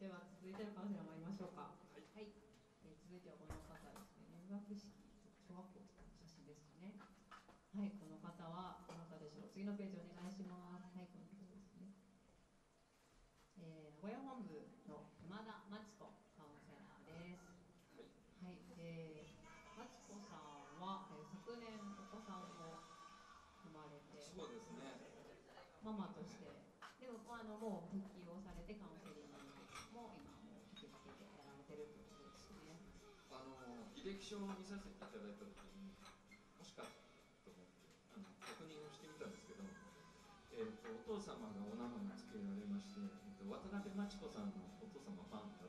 では続いてのカウンセラー参りましょうか。はい。はい、えー、続いてはこの方ですね。入学式小学校の写真ですかね。はい、この方はこの方でしょう。次のページお願いします。はい、この方ですね。えー、名古屋本部書を見させていただいた時に、もしかと思ってあの確認をしてみたんですけど、えーと、お父様がお名前を付けられまして、えーと、渡辺真知子さんのお父様ファン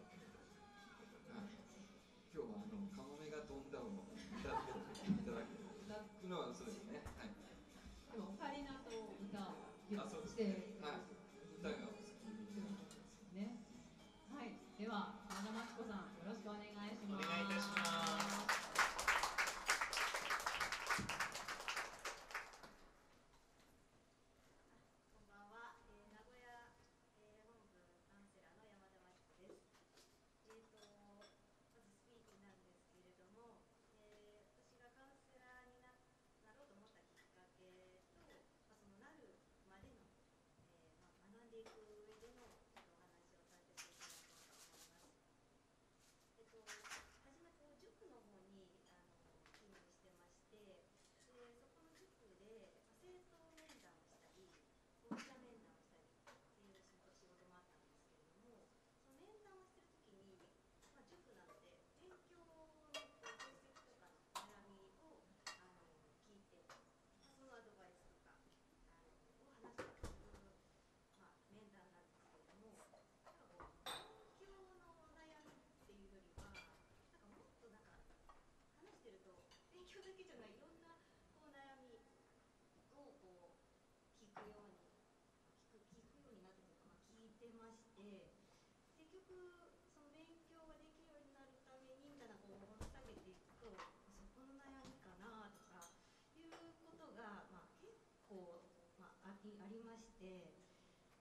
ありまして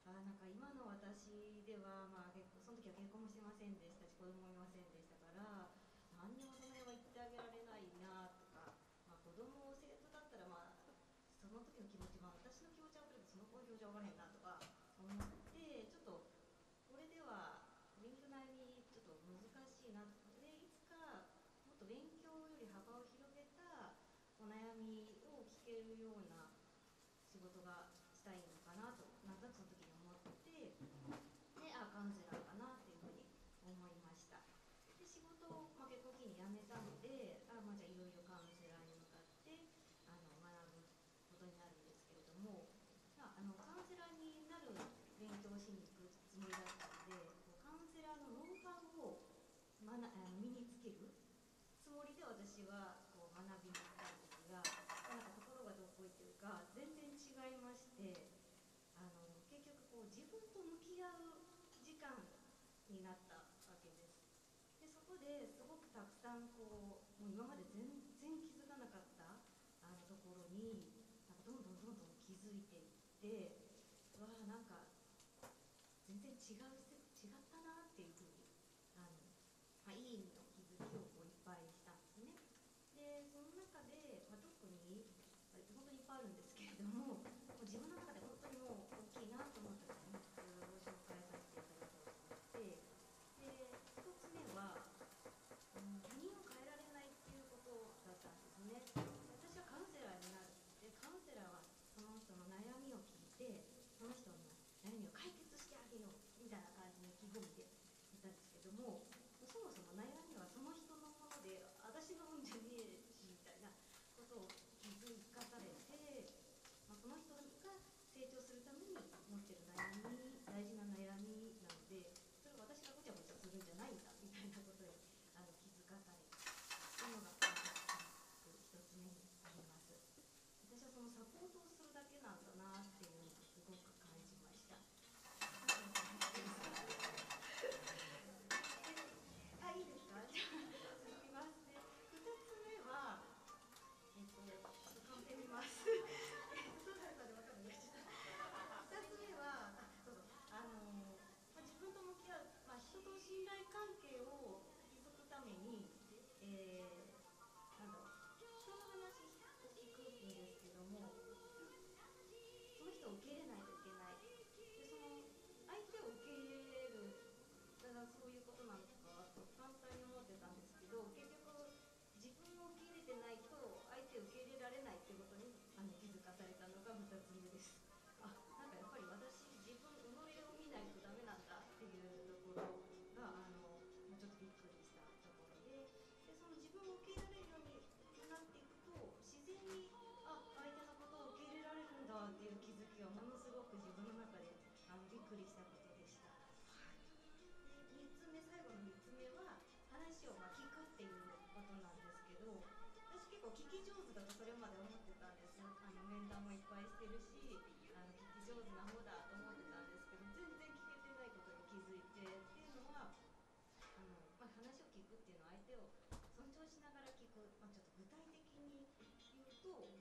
あなんか今の私では、まあ、その時は結婚もしませんでしたし子供もいませんでした。講師に行くつもりだったのでカウンセラーのノウハウを身につけるつもりで私はこう学びに行ったんですがなんか心がどこいってうか全然違いましてあの結局こう自分と向き合う時間になったわけです。でそこですごくたくさんこうもう今まで全然気づかなかったあのところになんかどんどんどんどん気づいていって違う違ったなっていうふうにあの、まあ、いい意味の気づきをこういっぱいしたんですね。でその中で、まあ、特に本当にいっぱいあるんですけれども大事なのよあの気づかされたのが2つ目ですあなんかやっぱり私自分己を見ないとダメなんだっていうところがあのちょっとびっくりしたところででその自分を受け入れられるようになっていくと自然にあ相手のことを受け入れられるんだっていう気づきがものすごく自分の中であのびっくりしたことでした。で3つ目最後の3つ目は話をま聞くっていうことなんですけど私結構聞き上手だとそれまでの面談もいっぱいしてるしあの聞き上手な方だと思ってたんですけど全然聞けてないことに気づいてっていうのはあの、まあ、話を聞くっていうのは相手を尊重しながら聞く、まあ、ちょっと具体的に言うとそう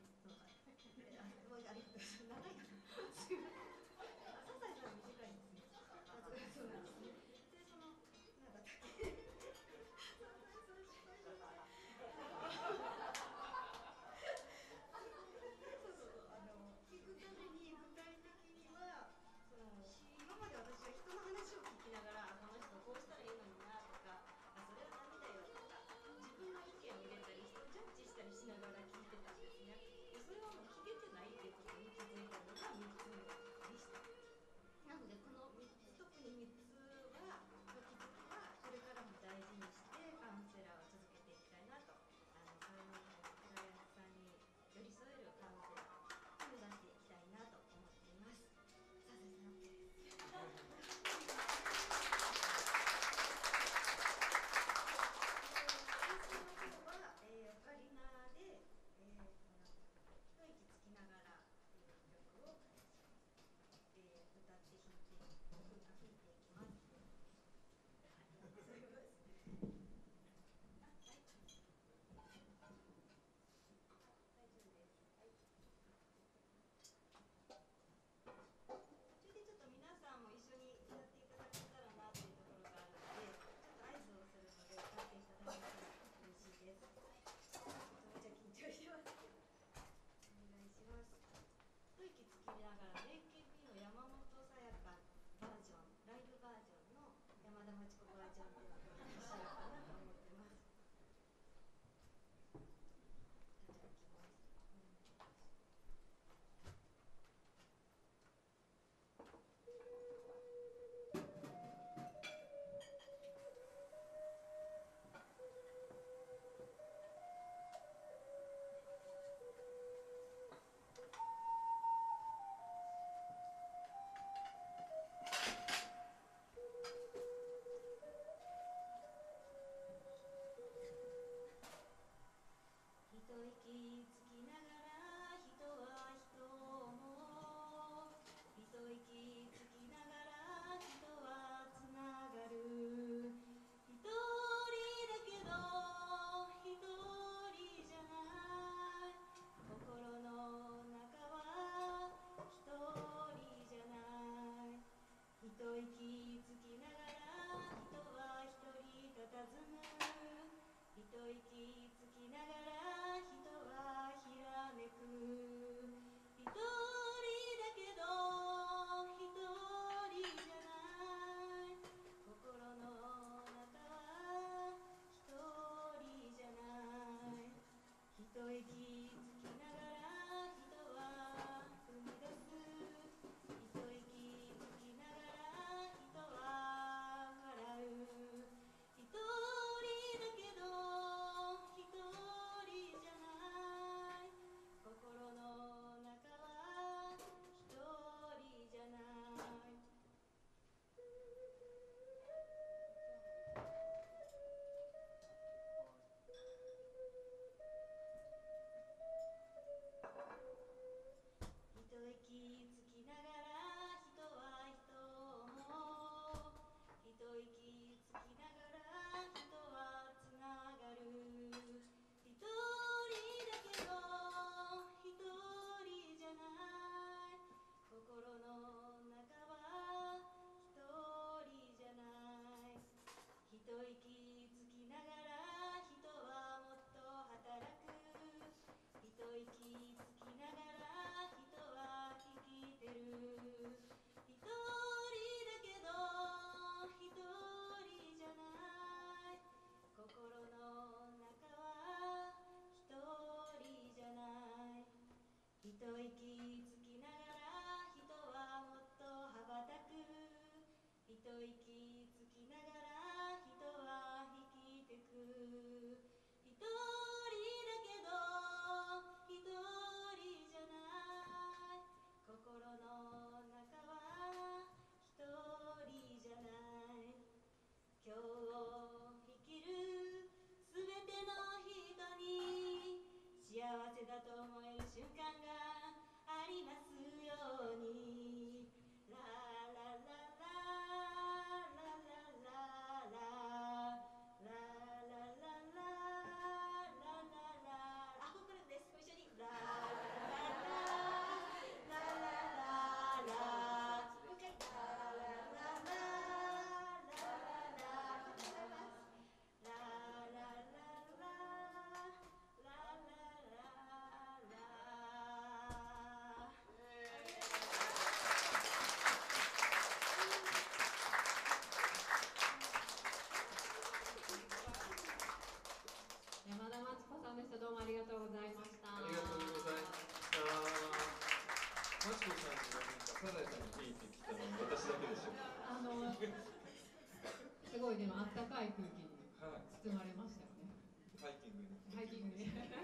サザエさんにピーって来たのは私だけでしあのすごいでもあったかい空気にはい包まれましたよね。ハイキングにハイキングにありが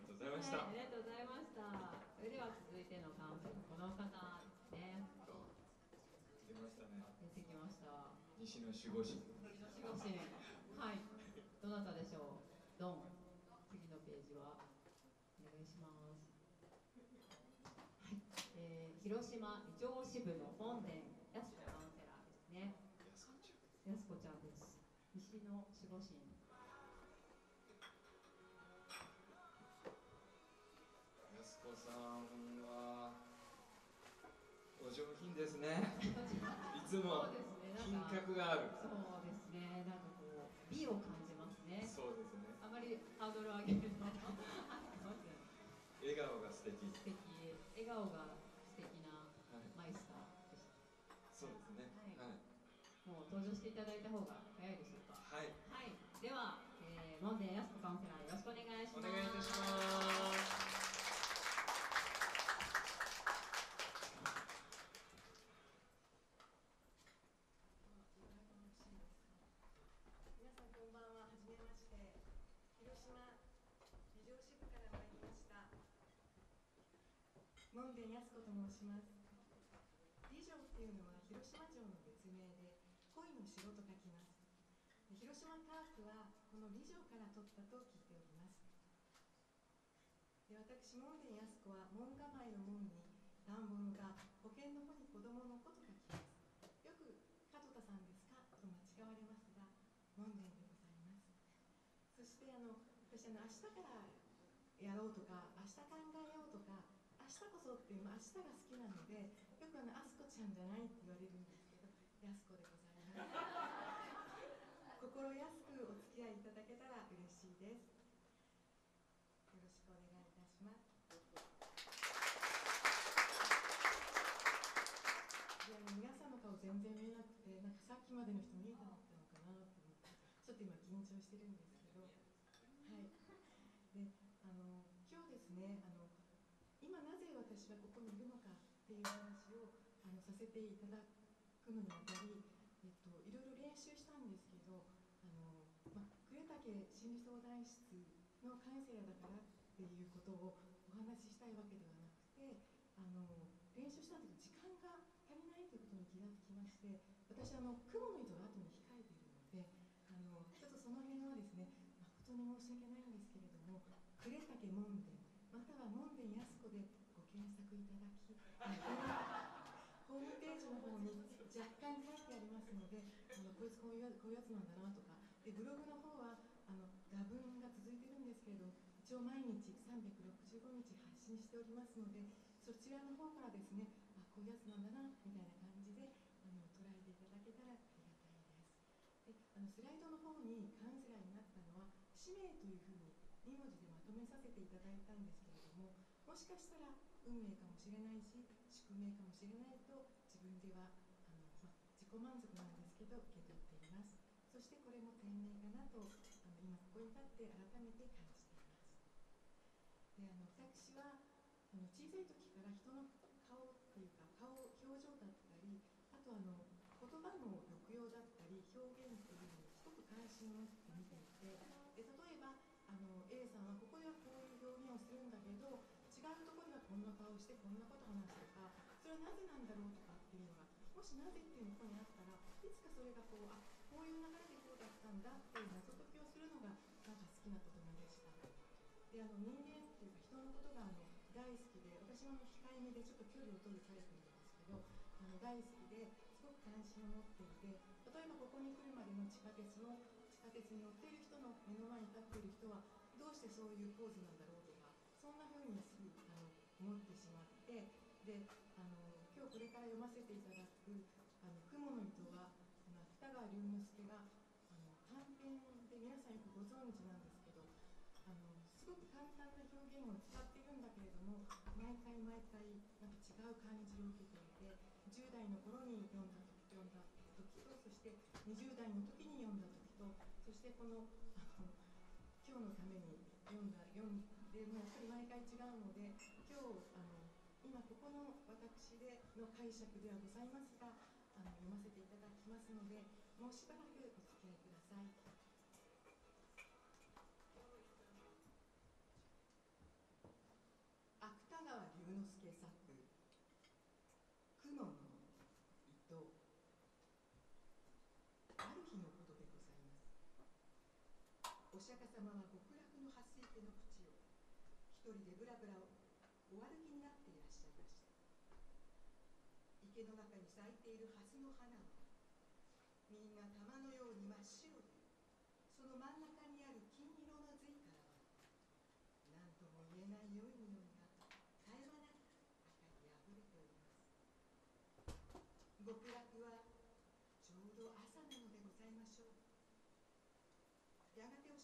とうございました、はい、ありがとうございましたそれでは続いてのカウこの方ですね出ましたね。出てきました。西の守護神守護神。はい。どなたでしょう？ドン次のページはお願いしますはい、えー、広島二条支部の本殿ンセラーですね。やすこちゃんです。西の守護神。やすこさんはお上品ですね。いつも品格があるだいた方が早いでしょうかはいはいでは、えー、門田康子カウンセラーよろしくお願いしますお願いいたします皆さんこんばんは。はじめまして。広島二条支部から参りました。門田康子と申します。二条っていうのは広島城の別名で恋の城と書きます。広島カープはこの二条から取ったと聞いております。で私門田康子は門構えの門に田んぼの田、保険の方に子供の子と書きます。よく門田さんですかと間違われますが。門殿でございます。そしてあの私あの明日からやろうとか明日考えようとか明日こそっていう、明日が好きなのでよくあのあすこちゃんじゃないって言われるんですけどやすこでございます。心安くお付き合いいただけたら嬉しいです。よろしくお願いいたします。いや皆さんの顔全然見えなくてなんかさっきまでの人見えなかったのかなと思ってちょっと今緊張してるんですけどはいであの今日ですねあの今なぜ私はここにいるのかっていう話をあのさせていただくのにあたり、えっと、いろいろ練習したんですけどあの、まあ、呉竹心理相談室のカウンセラーだからっていうことをお話ししたいわけではなくてあの練習したんだけど時間が足りないということに気がつきまして私あの雲の糸が後に控えているのであのちょっとその辺はですね誠に申し訳ないんですけれども呉竹門殿または門殿安子でご検索いただきあのホームページの方に若干書いてありますのであのこういうやつなんだなとかでブログの方はあの画文が続いてるんですけれど一応毎日365日発信しておりますのでそちらの方からですねあこういうやつなんだなみたいな感じであの捉えていただけたらありがたいです。であのスライドの方にカウンセラーになったのは使命というふうに2文字でまとめさせていただいたんですけれどももしかしたら運命かもしれないし宿命かもしれないと自分ではあの、ま、自己満足なんですけどけ取っていますそしてこれも天命かなとあの今ここに立って改めて感じていますであの私はあの小さい時から人の顔っていうか顔表情だったりあとあの言葉の抑揚だったり表現っていうのにすごく関心を持って見ていてで例えばあの A さんはここではこういう表現をするんだけど違うところではこんな顔をしてこんなこと話すとかそれはなぜなんだろうとかっていうのがもしなぜっていうのここにあったらいつかそれがこうあこういう流れでったんだっていう謎解きをするのがなんか好きなことなんでした。であの人間っていうか人のことがあの大好きで私も控えめでちょっと距離を取るタイプなんですけどあの大好きですごく関心を持っていて例えばここに来るまでの地下鉄の地下鉄に乗っている人の目の前に立っている人はどうしてそういうポーズなんだろうとかそんな風にすぐあの思ってしまってであの今日これから読ませていただく「あの雲の糸は」あの芥川龍之介があの短編で皆さんよくご存知なんですけどあのすごく簡単な表現を使っているんだけれども毎回毎回なんか違う感じを受けていて10代の頃に読んだ時読んだ時とそして20代の時に読んだ時とそしてこのあの今日のために読んだ読んでもやっぱり毎回違うので今日あの今今ここの私での解釈ではございますがあの読ませていただきますのでもうしばらくお付き合いください。芥川龍之介作「雲の糸」ある日のことでございますお釈迦様は極楽の蓮池の口を一人でぶらぶらお歩きになっていらっしゃいました。池の中に咲いている蓮の花はみんな玉のように真っ白でその真ん中にある金色の髄からは何とも言えない良い匂いが絶え間なく赤にあふれております極楽はちょうど朝なのでございましょうやがてお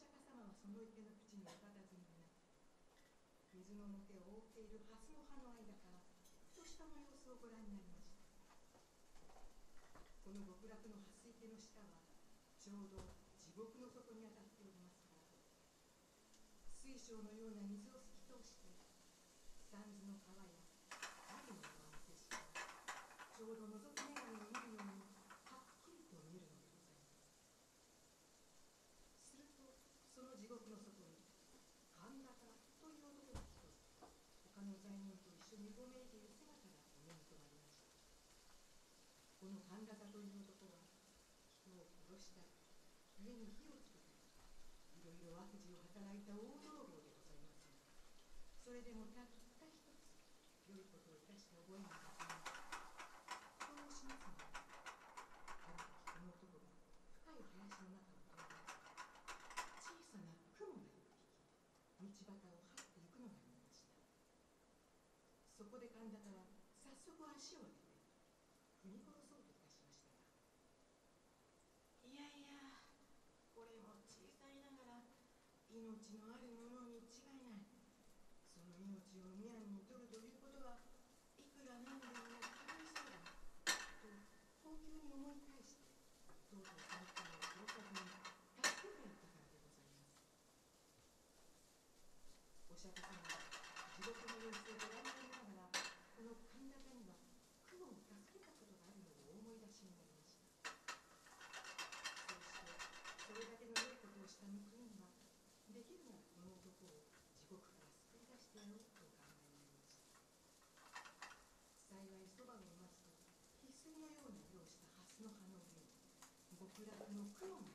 釈迦様はその池の口におたずにな水の表を覆っている蓮の葉の間からふとしたの様子をご覧になりましたこの極楽の蓮池の下はちょうど地獄の底に当たっておりますから水晶のような水を透き通して三途の川や影の川の景色がちょうど覗き眼鏡の見るようにはっきりと見えるのでございますするとその地獄の底に神田という男が一人他の罪人と一緒にうごめいている姿が目に留まりましたこの神田という男は人を殺した。り家に火をつけたりいろいろ悪事を働いた大泥棒でございます。がそれでもたった一つ良いことをいたした覚えがございます。そうしますのである時この男が深い林の中を通り小さな雲が一匹道端を這っていくのが見えましたそこで神田は早速足を上げて踏み殺そうといたしましたがいやいやこれも小さいながら命のあるものに違いないその命を宮に取るということはいくらなんでもかわいそうだと早急に思い返してとうとうその人を殺さずに助けてやったからでございます。お釈迦様は地獄の様子をご覧になりながらこの神田には雲を助けたことがあるのをお思い出しになりましたそうしてそれだけの良いことをした報いにはできるならこの男を地獄から救い出してやろうとお考えになりました幸いそばを見ますと翡翠のような色をした蓮の葉の上に極楽の雲が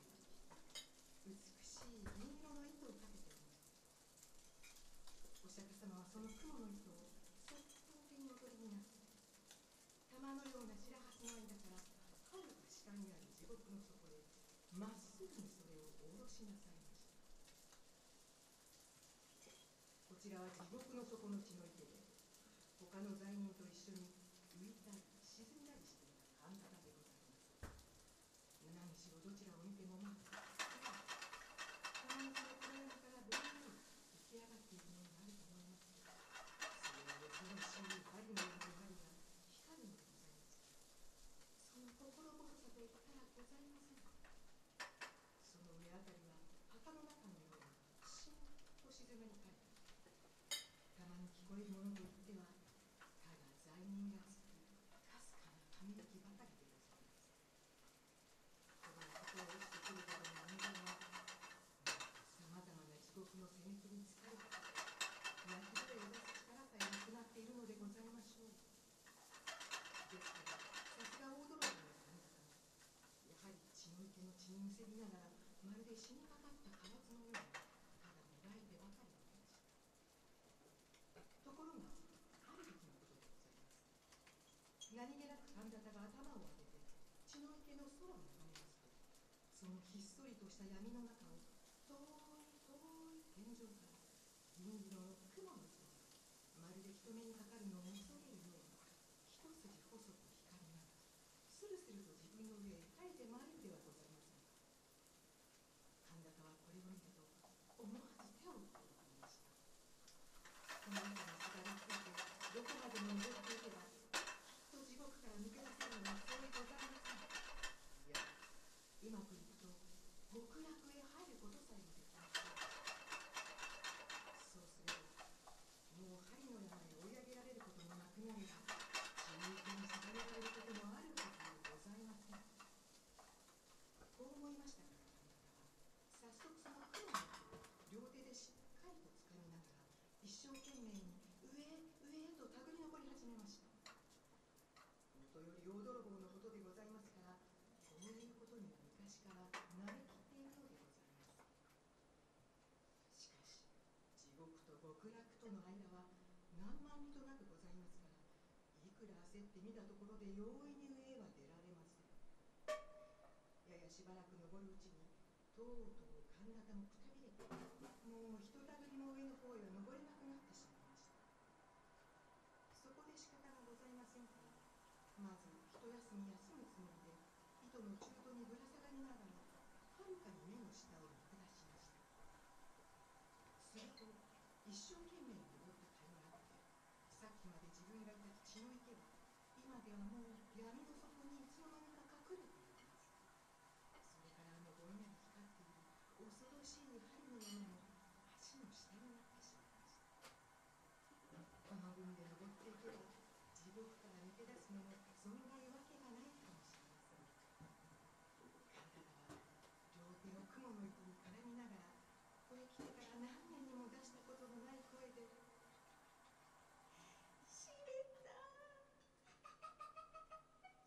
美しい銀色の糸をかけておりましたお釈迦様はその雲の糸をそっと手にお取りになって玉のような白蓮の間からはるか下にある地獄の底へまっすぐにそれを下ろしなさいましたこちらは地獄の底の血の池で他の罪人と一緒に浮いたり沈んだりしていた神田でございます何しろどちらを見てもまあこの水の暗闇からどんより浮き上がっているものがあると思いますけどそれは珍しい針のような針が光るのでございますその心細さといったらございませんその上あたりは墓の中のようにしんと静めに書いてたまに聞こえるものといってはただ罪人がつくかすかな神息ばかりでございますこのことを落ちてくるほどの人間はさまざまな地獄の責めに疲れ泣き声を出す力さえなくなっているのでございましょうですからさすが大泥棒の神方もやはり血の池の血にむせびながらまるで死にかかった河津のようにただもがいてばかりでありましたところがある時のことでございます何気なく神田が頭を上げて血の池の空を眺めますとそのひっそりとした闇の中を遠い遠い天井から銀色の雲の層がまるで人目にかかるのを恐れるように一筋細く光りながらスルスルと自分の上へ生えてまいるではございませんか神田はこれを見ると思わず手を振っておりましたこの中にすがりついてどこまでも登っていけばきっと地獄から抜け出せるのはそうでございませんいやうまくいくと極楽へ入ることさえもできますそうすればもう針の山へ追い上げられることもなくなり生懸命に上へ上へと手繰り登り始めましたもとより大泥棒のことでございますからこういうことには昔から慣れきっているのでございますしかし地獄との間は何万里となくございますからいくら焦ってみたところで容易に上へは出られませんややしばらく登るうちにとうとう神田もくたびれてもうひとたぐりも上の方へは登れなくなってしまいましたそこで仕方がございませんからまず一休み休むつもりで糸の中途にぶら下がりながらはるかに目の下を見下しましたすると一生懸命に登った甲斐があってさっきまで自分がいた血の池は今ではもう闇の底にいつの間にか隠れていますそれからあのぼんやり光っている。恐ろしい針のようなもの足の下になってしまいましたこの分で登っていけば地獄から抜け出すのもそんなにわけがないかもしれません神田は両手を雲の糸に絡みながらここへ来てから何年にも出したことのない声で「しめた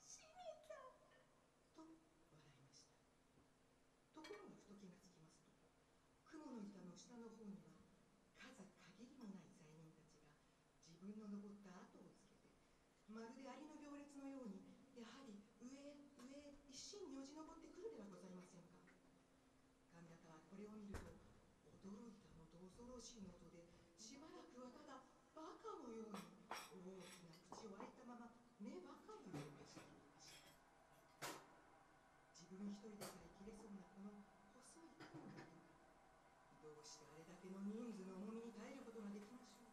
しめた」と笑いましたところがふと気がつきますと雲の板の下の方には数限りもない罪人たちが自分の登った後をつけてまるでアリの行列のようにやはり上へ上へ一心によじ登ってくるではございませんか。神田はこれを見ると驚いたのと恐ろしいのとでしばらくはただバカのように大きな口を開いたまま目ばかりを動かしていました自分一人でさえ切れそうなこの細い雲の糸どうしてあれだけの人数の重みに耐えることができましょ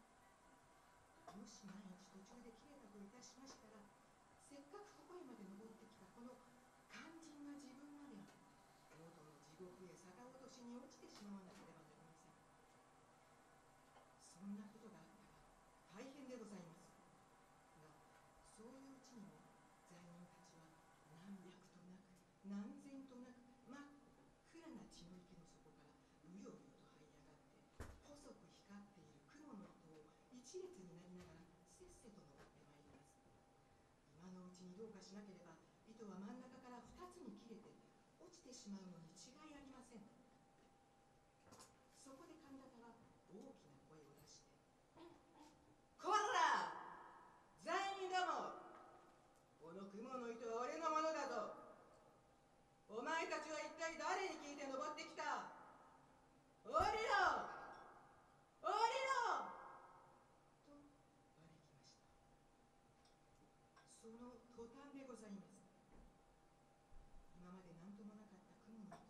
う。もし万一途中で切れたといたしましたらせっかくここへまで登ってきたこの肝心な自分までも元の地獄へ逆落としに落ちてしまわなりませんそんなことがあったら大変でございます。がそういううちにも罪人たちは何百となく何千となく真っ暗な血の池の底からうようよと這い上がって細く光っている雲の糸を一列になりながらせっせと登ってまいります。今のうちにどうかしなければ糸は真ん中から二つに切れて落ちてしまうのに違いありませんそこで神田は大きな声を出して「こら罪人どもこの雲の糸は俺のものだぞお前たちは一体誰に聞いて登ってきた降りろ降りろと招きましたその途端でございます今まで何ともなかった雲の糸が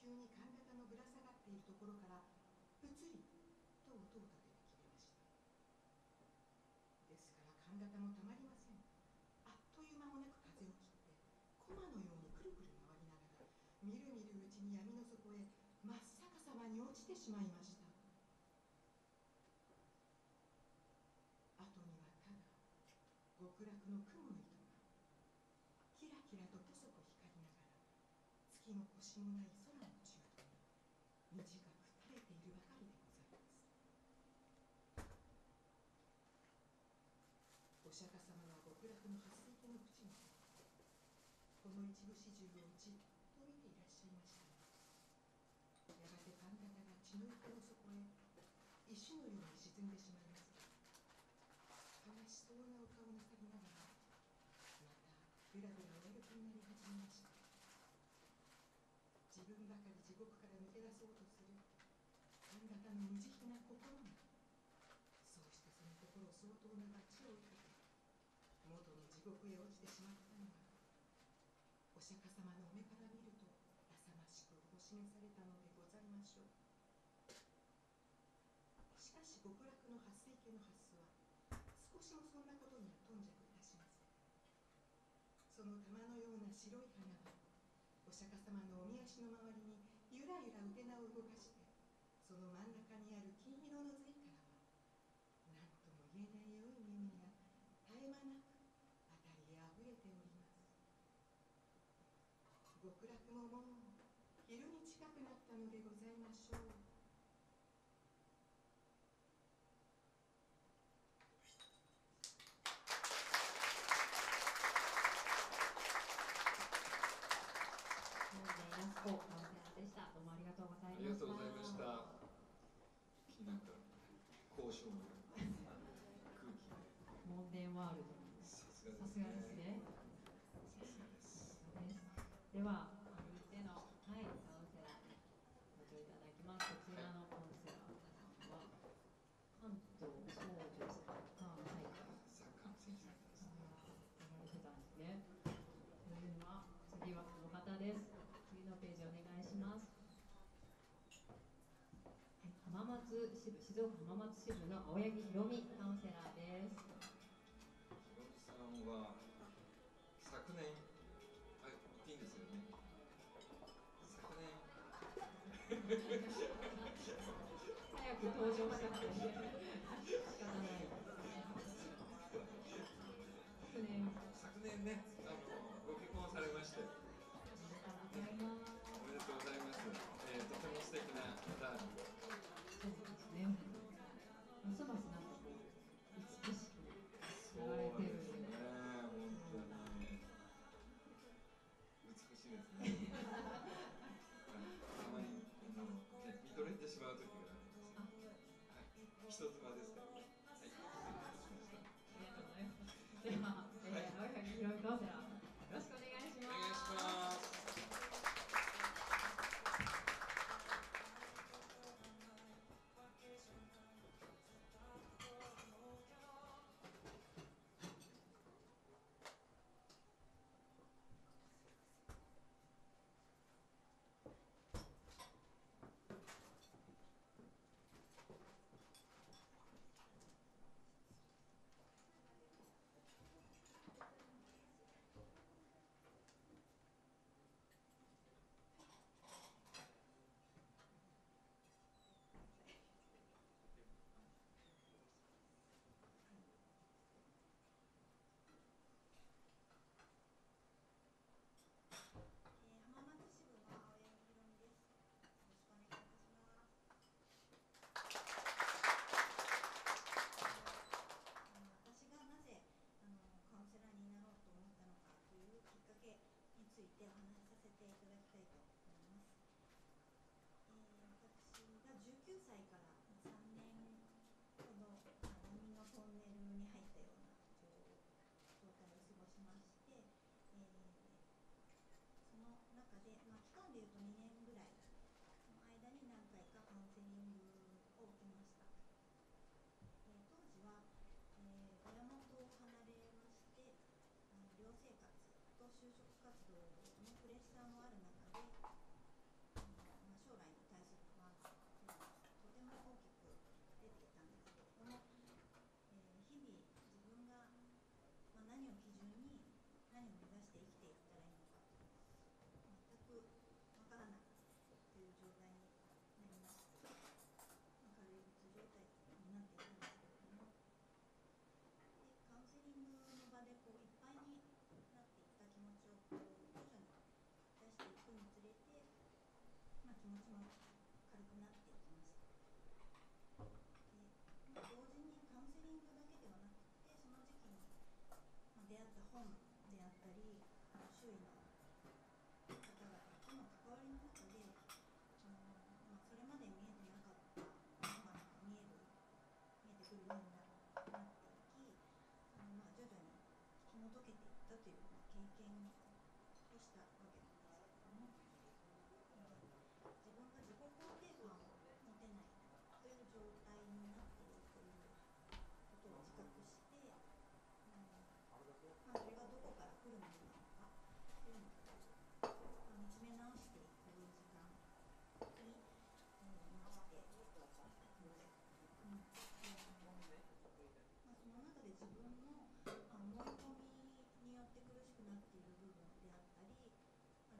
急に神田のぶら下がっているところからぷつりと音を立てて切れました。ですから神田もたまりません。あっという間もなく風を切って駒のようにくるくる回りながらみるみるうちに闇の底へ真っ逆さまに落ちてしまいました。後にはただ極楽の雲の糸がキラキラと細く光りながら月も星もない空の中途に短く垂れているばかりでございますお釈迦様は極楽の八世紀の淵にこの一部始終をじっと見ていらっしゃいましたやがて神田が血の池の底へ石のように沈んでしまいます悲しそうなお顔なさりながらまたぐらぐら悪くなり始めました自分ばかり地獄から抜け出そうとする神田の無慈悲な心がそうしてその心を相当な罰を受けて元の地獄へ落ちてしまったのがお釈迦様の目から見ると浅ましくお示されたのでございましょう。しかし極楽の八世紀のハスは少しもそんなことには頓着いたしません。その玉のような白い花はお釈迦様のおみ足の周りにゆらゆら腕名を動かしてその真ん中にある金色の髄からは何とも言えない良い匂いが絶え間なく辺りへあふれております極楽ももう昼に近くなったのでございましょう。支部静岡浜松支部の青柳ひろみカウンセラーです。ひろみさんは昨年あ言っていいんですよね。昨年。早く登場したかった。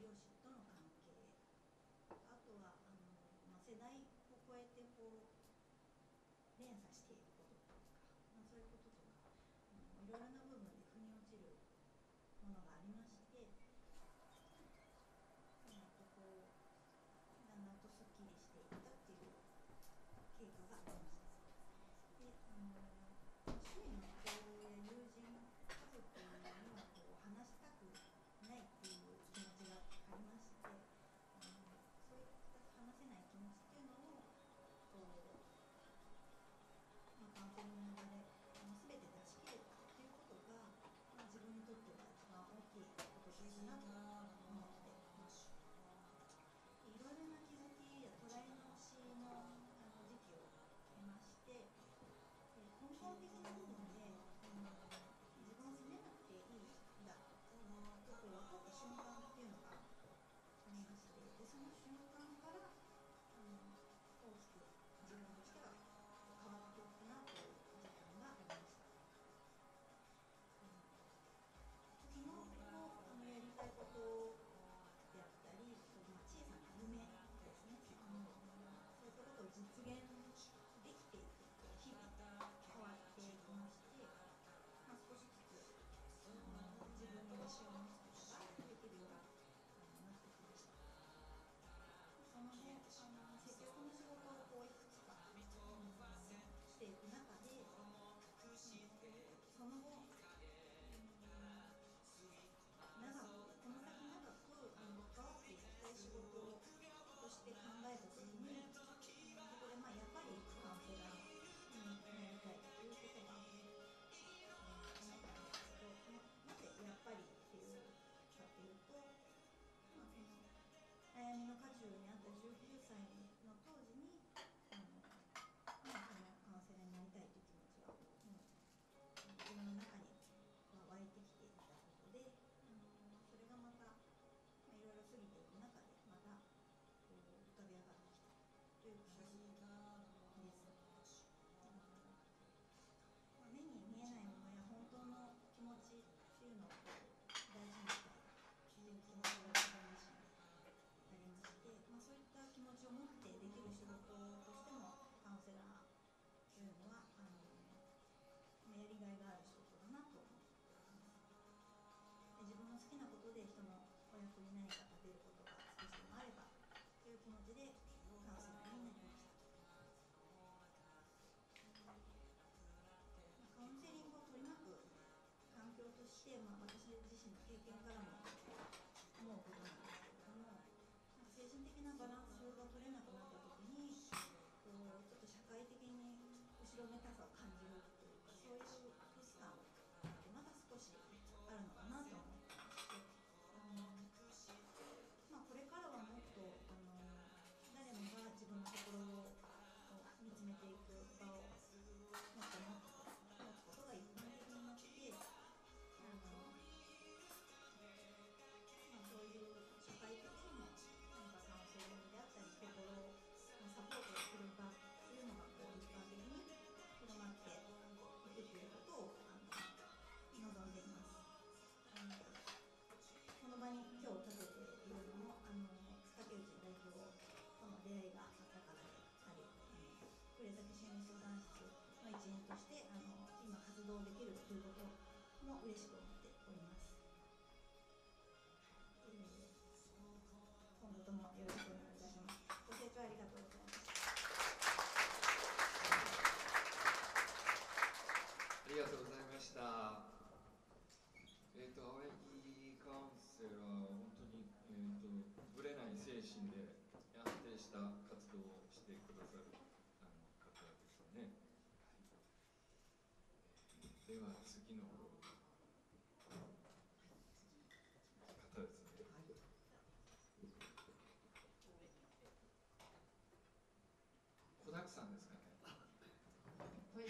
両親との関係。あとはあの、まあ、世代を超えてこう連鎖していくこととか、まあ、そういうこととか、うん、いろいろな部分で腑に落ちるものがありましたてるもので、あの全て出し切れたっていうことが、まあ、自分にとっては一番大きいことかなと思っています。いろいろな気づきや捉え直しのあの時期を経まして、根本的な後ろめも嬉しくクさんですか？ね。これ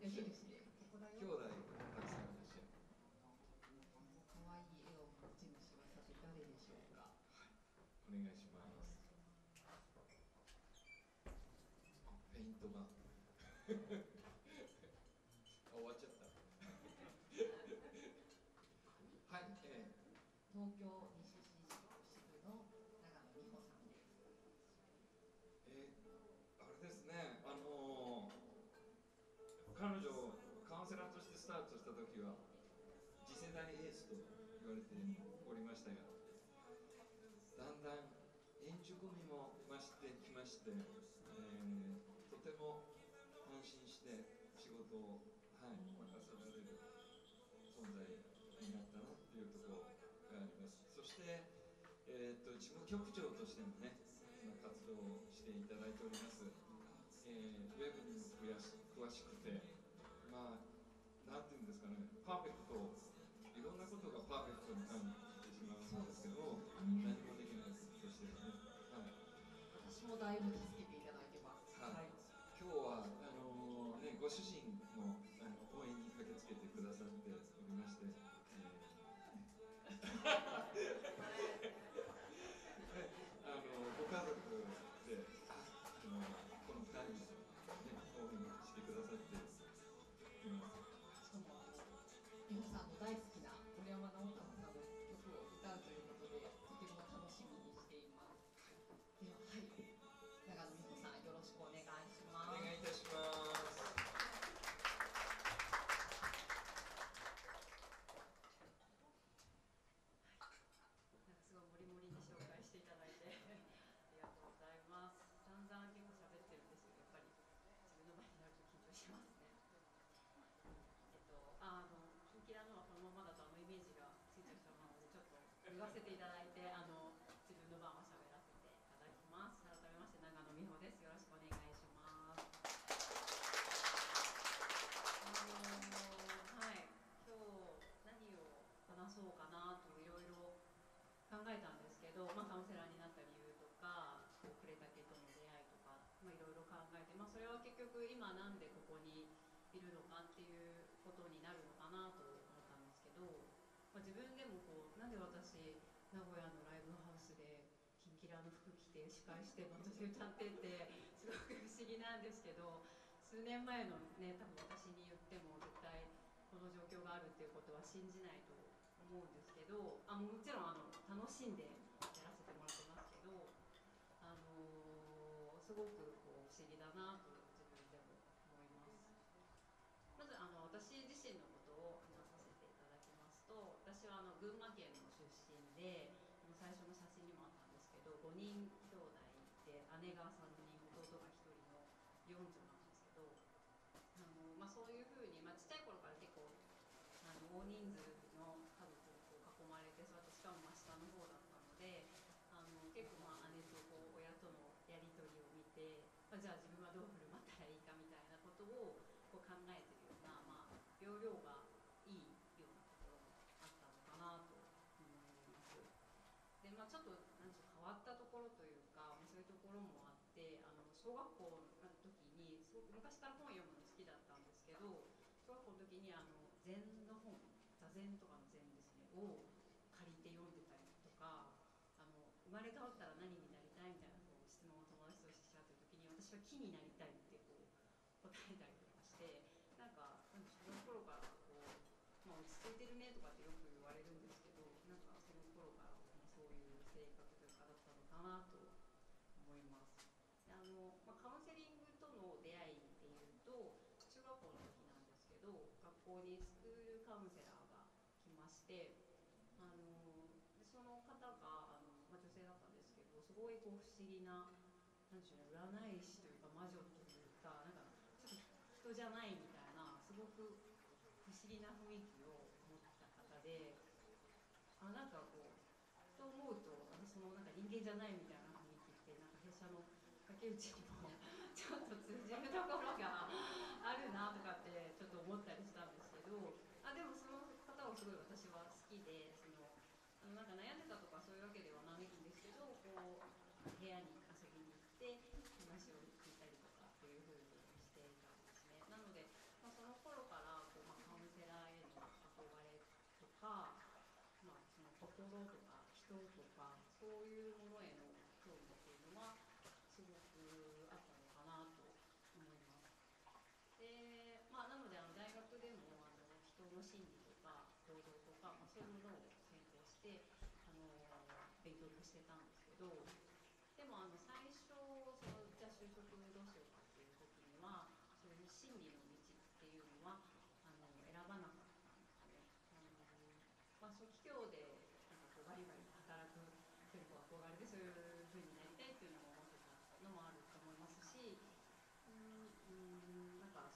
矢印でここだよ兄弟がたくさんいらっしゃる。可愛い絵を持ち主はさて誰でしょうかはいお願いします。フェイントが。あ終わっちゃった。はい、え東京西新宿支部の長野美穂さんですーえーあれですね、あのー彼女カウンセラーとしてスタートした時は次世代エースと言われておりましたが、だんだん円熟味も増してきまして、えーとても安心して仕事を、はい、任せられる存在になったなっていうところがあります。そして、えー、と事務局長としてもね、今活動をしていただいております。えーウェブにも詳し詳しくて、まあ、なんていうんですかね、パーフェクト、いろんなことがパーフェクトに感じてしまうんですけど、何もできないとしてね、はい、私もだいぶまあ、いろいろ考えて、まあ、それは結局今なんでここにいるのかっていうことになるのかなと思ったんですけど、まあ、自分でもこうなんで私名古屋のライブハウスでキンキラの服着て司会して私歌ってってすごく不思議なんですけど数年前のね多分私に言っても絶対この状況があるっていうことは信じないと思うんですけどあもちろんあの楽しんでやらせてもらってますけど、あのすごくこう不思議だなと自分でも思います。まずあの私自身のことを話させていただきますと私群馬県の出身で最初の写真にもあったんですけど5人兄弟で姉が3人弟が1人の4女なんですけどあの、まあ、そういうふうに、まあ、ちっちゃい頃から結構あの大人数の家族をかもまあ下の方だったのであの結構まあ姉とこう親とのやり取りを見て、まあ、じゃあ自分はどう振る舞ったらいいかみたいなことをこう考えてるような、まあ、容量がいいようなところもあったのかなと思います。であ、ちょっとなんでしょう変わったところというか、そういうところもあってあの小学校の時に昔から本読むの好きだったんですけど小学校の時にあの禅の本座禅とかの禅ですねを借りて読んでたりとかあの生まれ変わったら何になりたいみたいなこう質問を友達としてしちゃった時に私は木になりたいってこう答えたりとかしてなんかなんでしょうその頃からこう、まあ、落ち着いてるねとかってよく言われるんですけどなんかその頃からまあそういう性格というかなと思います。あのまあ、カウンセリングとの出会いでいうと中学校の時なんですけど学校にスクールカウンセラーが来ましてあのその方があの、まあ、女性だったんですけどすごいこう不思議ななんでしょうね占い師というか魔女というかなんかちょっと人じゃないみたいなすごく不思議な雰囲気を持った方であなんかこうと思うとあのじゃないみたいな雰囲気ってなんか弊社の竹内にもちょっと通じるところがあるなとかってちょっと思ったりしたんですけどあでもその方はすごい私は好きでそのあのなんか悩んでたとかそういうわけではないんですけどこう部屋に遊びに行って話を聞いたりとかっていうふうにしていたんですね。なので、まあ、その頃からこう、まあ、カウンセラーへの憧れとか、まあ、その心とか人とかそういうものへの興味っていうのはすごくあったのかなと思います。でまあ、なのであの大学でもあの人の心理とか行動とか、まあ、そういうものを専攻してあの勉強してたんですけどでもあの最初そのじゃあ就職どうしようかっていう時にはそういう心理の道っていうのはあの選ばなかったんですね。あのまあ、そう企業でなんかこうバリバリ働く人にこう憧れてそういうふうになりたいっていうのも思ってたのもあると思いますしうんうんなんかそ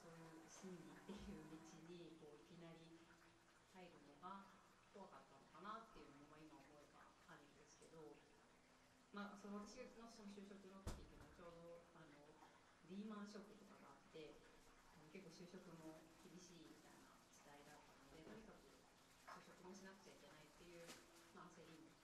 ういう心理っていう道にこういきなり入るのが怖かったのかなっていうのも今思えばあるんですけど、まあ、その私のその就職の時っていうのはちょうどあのリーマンショックとかがあって結構就職も厳しいみたいな時代だったのでとにかく就職もしなくちゃいけないっていう、まあ、焦りも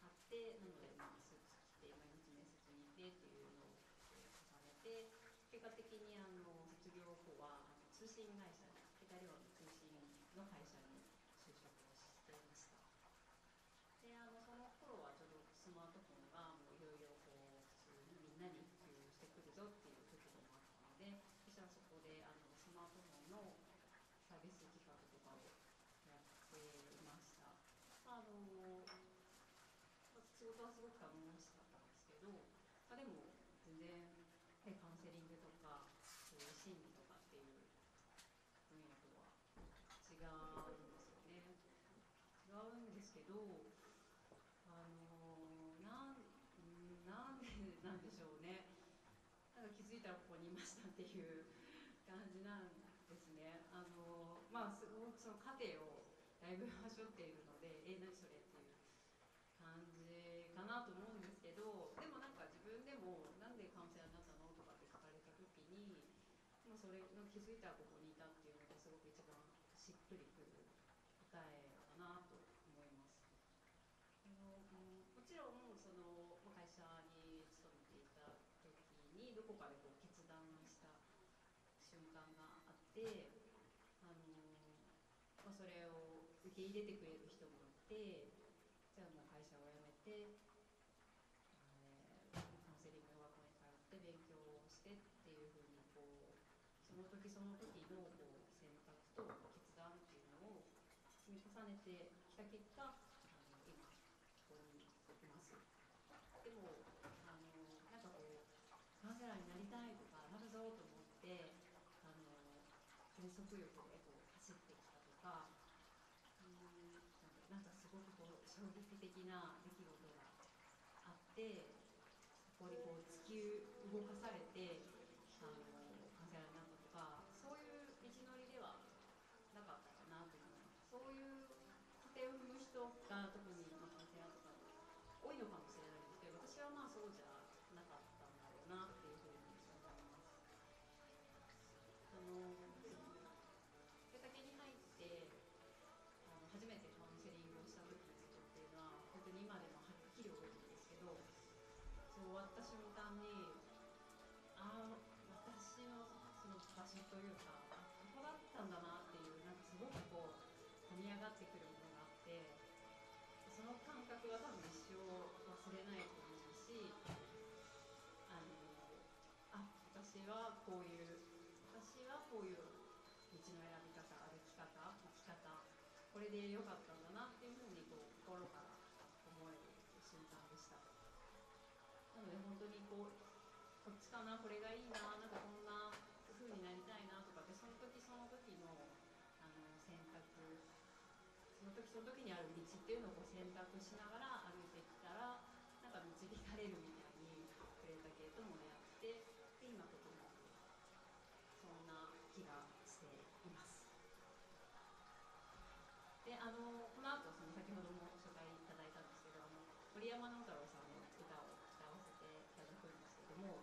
あってなので、まあ、スーツ着て毎日面接に行ってっていうのをえー重ねて結果的にあの卒業後はあの通信会社に携帯電話の通信の会社に就職をしていましたであのその頃はちょうどスマートフォンがもういろいろこう普通にみんなに普及してくるぞっていう時でもあったので私はそこであのスマートフォンのサービス企画とかをやっていましたあの仕事はすごく楽しかったんですけど、まあ、でも全然、ね、カウンセリングとかそういう心理とかっていう分野とは違うんですよね違うんですけどあのなんなんでなんでしょうね。なんか気づいたらここにいましたっていう感じなんですね。あのまあすごくその過程をだいぶはしょっているのでえ何それっていう感じかなと思うんですけどでもなんか自分でもなんでカウンセラーになったのとかって聞かれた時にもうそれの気づいたらここにいたっていうのがすごく一番しっくりくる答えかなと思います。あのうんもちろんそのまあ会社に勤めていた時にどこかでこう決断した瞬間があってあの、まあ、それを受け入れてくれる人もいてじゃあもう会社を辞めて、えーカウンセリングの学校に通って勉強をしてっていうふうにこうその時その時のこう選択と決断っていうのを積み重ねてきた結果あの今ここにいます。でもあのなんかこうカウンセラーになりたいとかなるぞと思ってあの全速力でこう走ってきたとかうんなんかすごくこう衝撃的な出来事があってそこにこう突き動かされてあのカウンセラーになったとかそういう道のりではなかったかなというそういう過程を踏む人が特にまあカウンセのかもった瞬間にああ私のその場所というかここだったんだなっていうなんかすごくこう込み上がってくるものがあってその感覚は多分一生忘れないと思うしあのあ私はこういう私はこういう道の選び方歩き方生き方これで良かったんだなっていうふうにこう心から思える瞬間でしたなので本当にこうこっちかなこれがいいななんかこんな風になりたいなとかってその時その時のあの選択その時その時にある道っていうのをこう選択しながら歩いてきたらなんか導かれるみたいにクレータ系とも出会ってで今とてもそんな気がしています。であのこの後その先ほども紹介いただいたんですけどあの森山直太朗さんの歌を歌わせていただくんですけども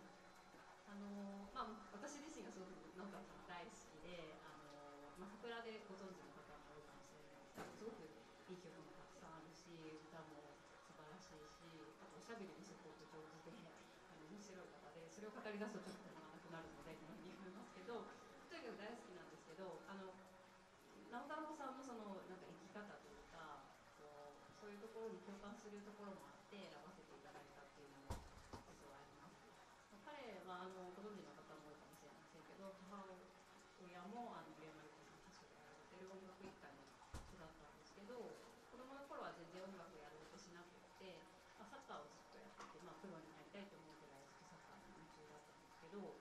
あの、まあ、私自身がすごく直太朗さん大好きであの、まあ、桜でご存知の方も多いかもしれないですけどすごくいい曲もたくさんあるし歌も素晴らしいしあとおしゃべりもすごく上手であの面白い方でそれを語り出すとちょっと止まらなくなるのでこのように思いますけどとにかく大好きなんですけどあの直太朗さんのそのなんか生き方というかこうそういうところに共感するところもあって選ばせていただいたっていうのも実はあります。彼はあのご存知の方も多いかもしれませんけど母親もあの音楽一家に育ったんですけど子供の頃は全然音楽やろうとしなくて、まあ、サッカーをずっとやってて、まあ、プロになりたいと思うぐらいずっとサッカーに夢中だったんですけど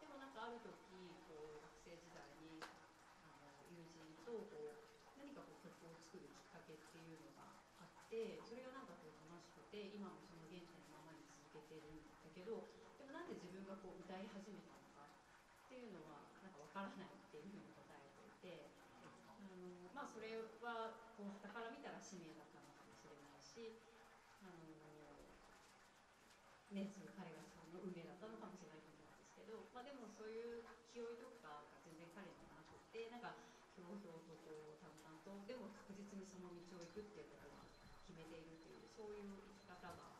でもなんかある時こう学生時代にあの友人とこう何かこう曲を作るきっかけっていうのがあってそれがなんかこう楽しくて今もその原点のままに続けてるんだけどでもなんで自分がこう歌い始めたのかっていうのはなんかわからないっていうふうに答えていてまあそれはこう傍から見たら使命だったのかもしれないしあのねそういう彼がその運命だったのかもしれないと思うんですけど、まあ、でもそういう気負いとかが全然彼にはなくてなんかひょうひょうとこう淡々とでも確実にその道を行くっていうことは決めているっていうそういう生き方が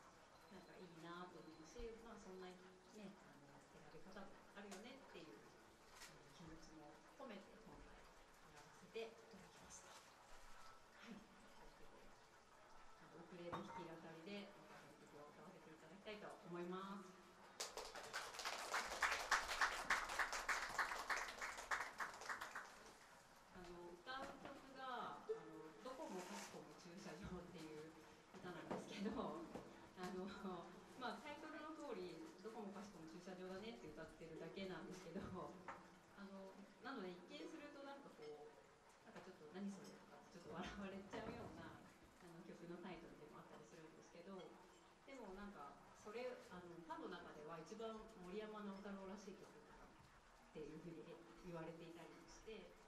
なんかいいなと思うし、まあ、そんなねあの選び方もあるよねっていうあの気持ちも込めて今回選ばせていただきました。はい、ということであのウクレレ弾き語りでまた楽曲を歌わせていただきたいと思います。あの歌う曲があの「どこもかしこも駐車場」っていう歌なんですけどあの、まあ、タイトルの通り「どこもかしこも駐車場だね」って歌ってるだけなんですけどあのなので一見するとなんかこうなんかちょっと何それとかちょっと笑われちゃうようなあの曲のタイトルでもあったりするんですけどでもなんかそれあのファンの中では一番森山直太朗らしい曲だっていうふうに言われていたりもして。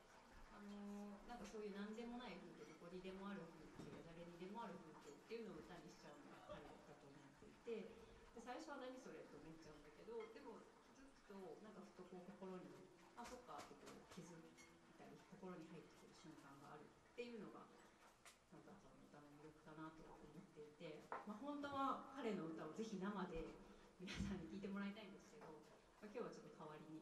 あのなんかそういう何でもない風景どこにでもある風景誰にでもある風景っていうのを歌にしちゃうのが彼だと思っていてで最初は何それと思っちゃうんだけどでもずっとなんかふとこう心にあそっかってこう気づいたり心に入ってくる瞬間があるっていうのがなんかその歌の魅力かなと思っていて、まあ、本当は彼の歌をぜひ生で皆さんに聴いてもらいたいんですけど、まあ、今日はちょっと代わりに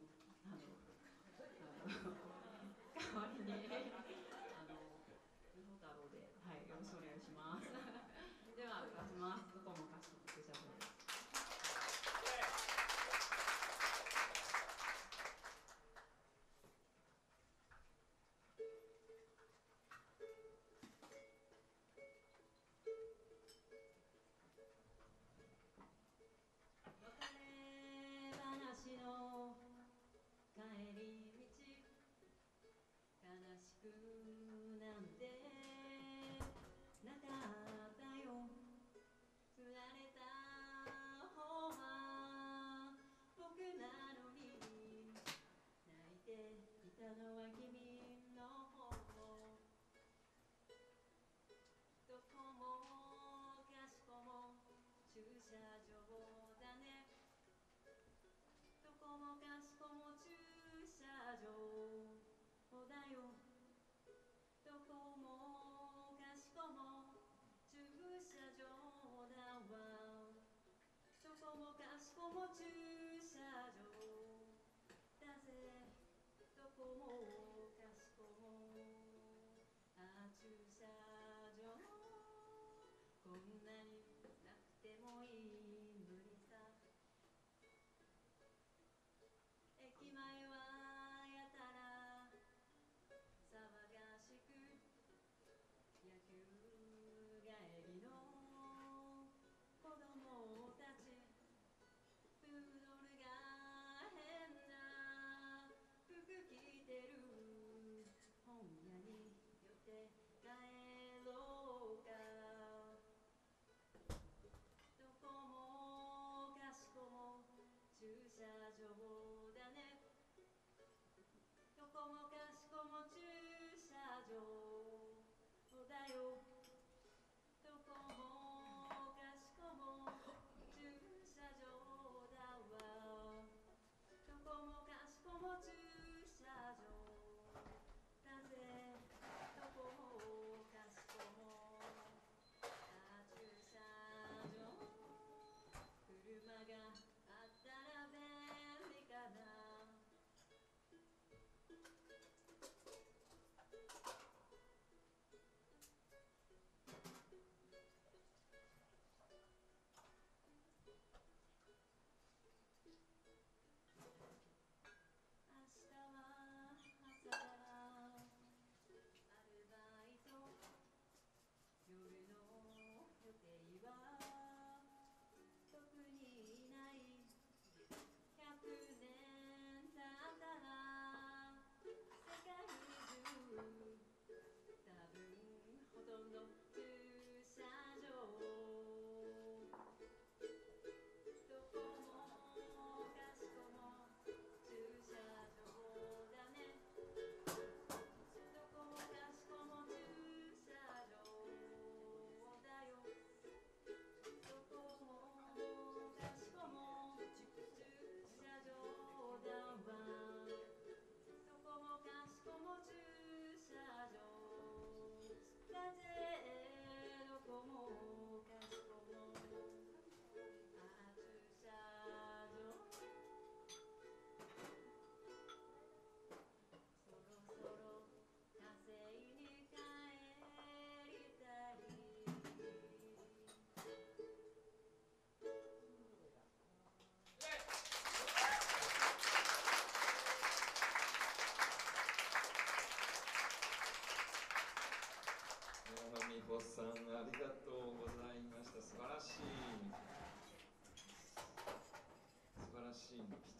なんてなかったよ。振られた方は僕なのに泣いていたのは君の方。どこもかしこも駐車場。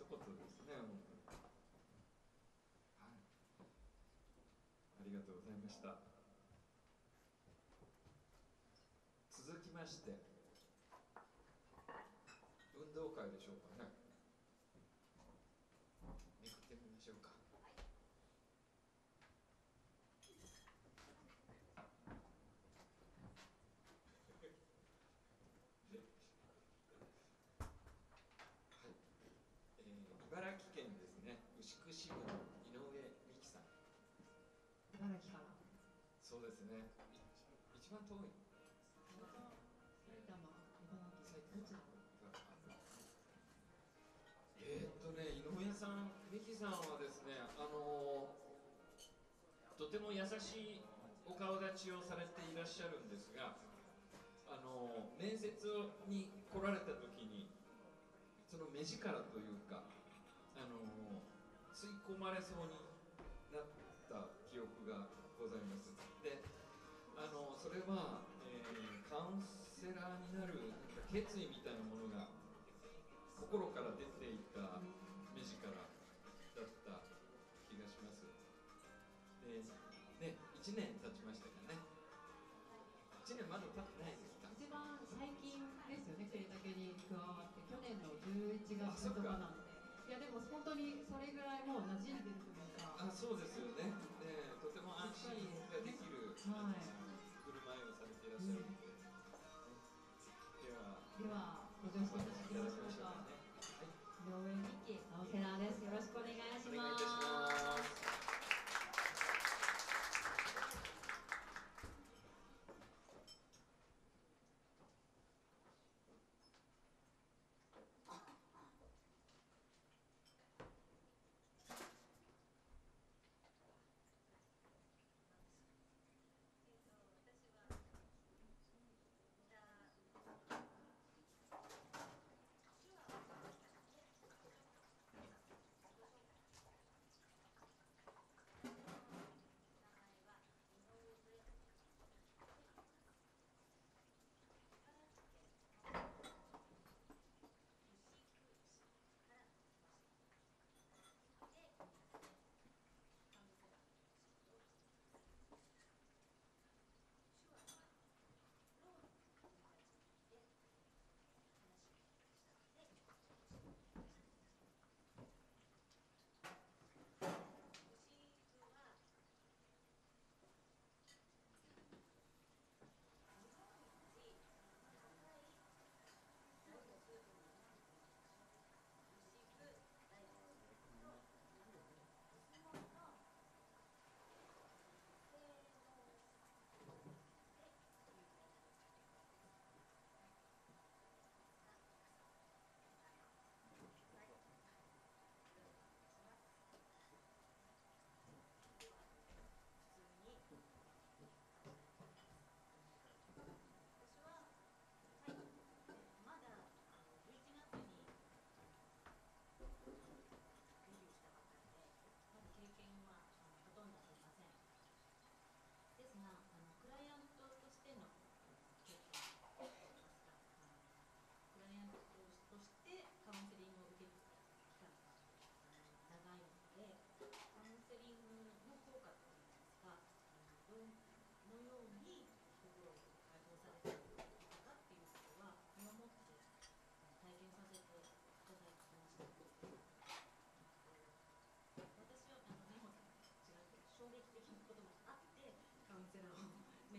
言ですね、はい。ありがとうございました。続きまして、運動会でしょうかね。福祉部井上美希さん。茨城からそうですね。一番遠い。埼玉埼玉えー、っとね井上さん美希さんはですねあのー、とても優しいお顔立ちをされていらっしゃるんですがあのー、面接に来られた時にその目力というか吸い込まれそうになった記憶がございます。であのそれは、えー、カウンセラーになるなんか決意みたいなものが心から出ていたそうです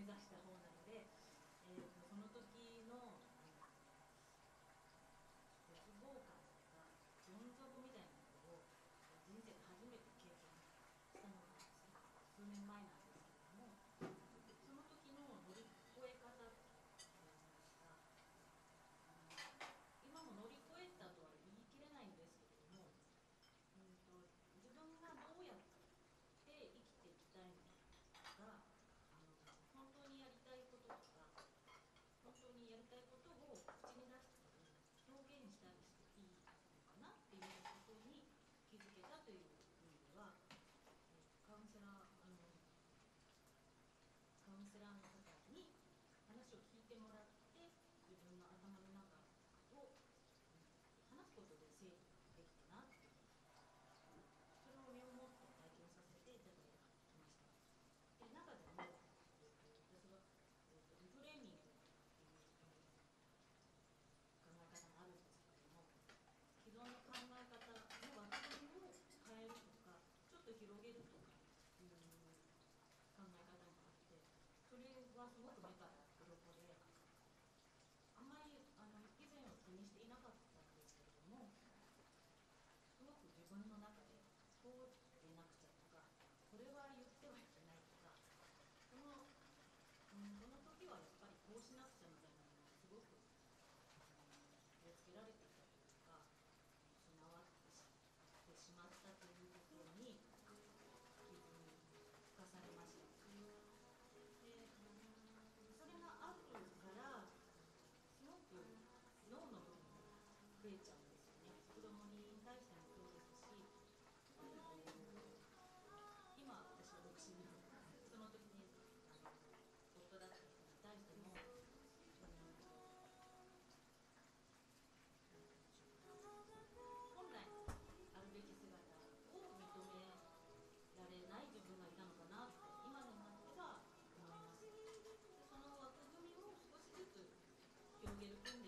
目指した。広げる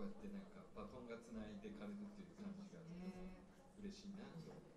こうやってなんかバトンがつないでかれるっていう感じが嬉しいなと。